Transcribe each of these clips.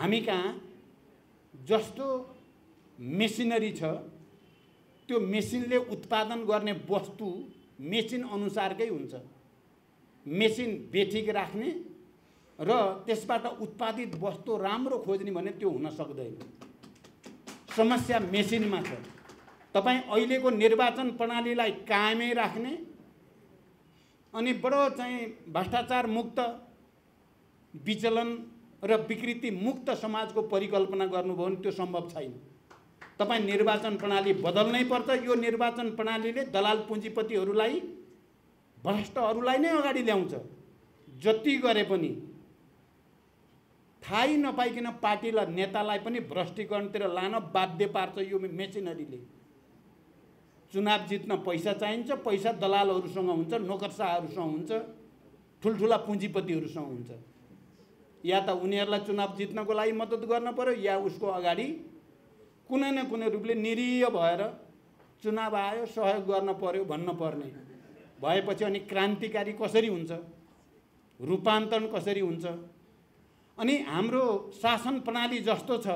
हामी कहाँ जस्तो मेसिनरी छ त्यो मेसिनले उत्पादन गर्ने वस्तु मेसिन अनुसारकै हुन्छ। मेसिन बेठिक राख्ने र त्यसबाट उत्पादित वस्तु राम्रो खोज्ने भने त्यो हुन सक्दैन। समस्या मेसिनमा छ। तपाईँ अहिलेको निर्वाचन प्रणालीलाई कायमै राख्ने अनि बडो चाहिँ भ्रष्टाचार मुक्त विचलन र विकृति मुक्त समाजको परिकल्पना गर्नुभयो भने त्यो सम्भव छैन। तपाईँ निर्वाचन प्रणाली बदल्नै पर्छ। यो निर्वाचन प्रणालीले दलाल पुँजीपतिहरूलाई भ्रष्टहरूलाई नै अगाडि ल्याउँछ। जति गरे पनि थाहै नपाइकन पार्टीलाई नेतालाई पनि भ्रष्टीकरणतिर लान बाध्य पार्छ यो मेसिनरीले। चुनाव जित्न पैसा चाहिन्छ। पैसा दलालहरूसँग हुन्छ नोकरसाहरूसँग हुन्छ ठुल्ठुला पुँजीपतिहरूसँग हुन्छ। या त उनीहरूलाई चुनाव जित्नको लागि मद्दत गर्न पर्यो या उसको अगाडि कुनै न कुनै रूपले निरीह भएर चुनाव आयो सहयोग गर्न पर्यो भन्न पर्ने। भएपछि अनि क्रान्तिकारी कसरी हुन्छ? रूपान्तरण कसरी हुन्छ? अनि हाम्रो शासन प्रणाली जस्तो छ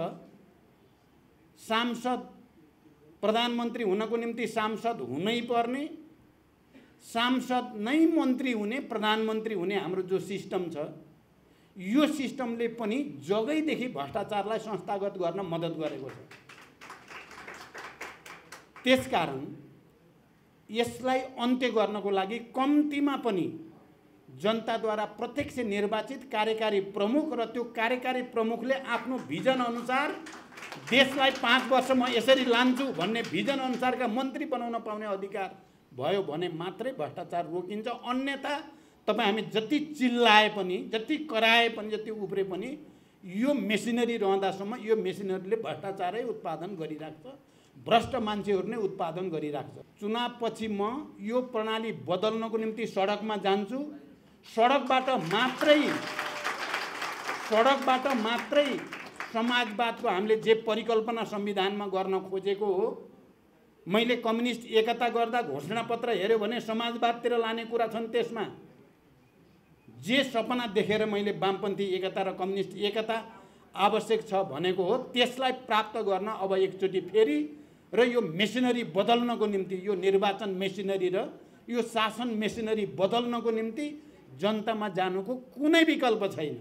सांसद प्रधानमन्त्री हुनको निम्ति सांसद हुनै पर्ने सांसद नै मन्त्री हुने प्रधानमन्त्री हुने हाम्रो जो सिस्टम छ यो सिस्टमले पनि जगैदेखि भ्रष्टाचारलाई संस्थागत गर्न मद्दत गरेको छ। त्यसकारण यसलाई अन्त्य गर्नको लागि कम्तीमा पनि जनताद्वारा प्रत्यक्ष निर्वाचित कार्यकारी प्रमुख र त्यो कार्यकारी प्रमुखले आफ्नो भिजन अनुसार देशलाई पाँच वर्ष म यसरी लान्छु भन्ने भिजन अनुसारका मन्त्री बनाउन पाउने अधिकार भयो भने मात्रै भ्रष्टाचार रोकिन्छ। अन्यथा तपाईँ हामी जति चिल्लाए पनि जति कराए पनि जति उब्रे पनि यो मेसिनरी रहँदासम्म यो मेसिनरीले भ्रष्टाचारै उत्पादन गरिराख्छ भ्रष्ट मान्छेहरू नै उत्पादन गरिराख्छ। चुनावपछि म यो प्रणाली बदल्नको निम्ति सडकमा जान्छु। सडकबाट मात्रै सडकबाट मात्रै समाजवादको हामीले जे परिकल्पना संविधानमा गर्न खोजेको हो मैले कम्युनिस्ट एकता गर्दा घोषणापत्र हेऱ्यो भने समाजवादतिर लाने कुरा छन् त्यसमा। जे सपना देखेर मैले वामपन्थी एकता र कम्युनिस्ट एकता आवश्यक छ भनेको हो त्यसलाई प्राप्त गर्न अब एकचोटि फेरि र यो मेसिनरी बदल्नको निम्ति यो निर्वाचन मेसिनरी र यो शासन मेसिनरी बदल्नको निम्ति जनतामा जानुको कुनै विकल्प छैन।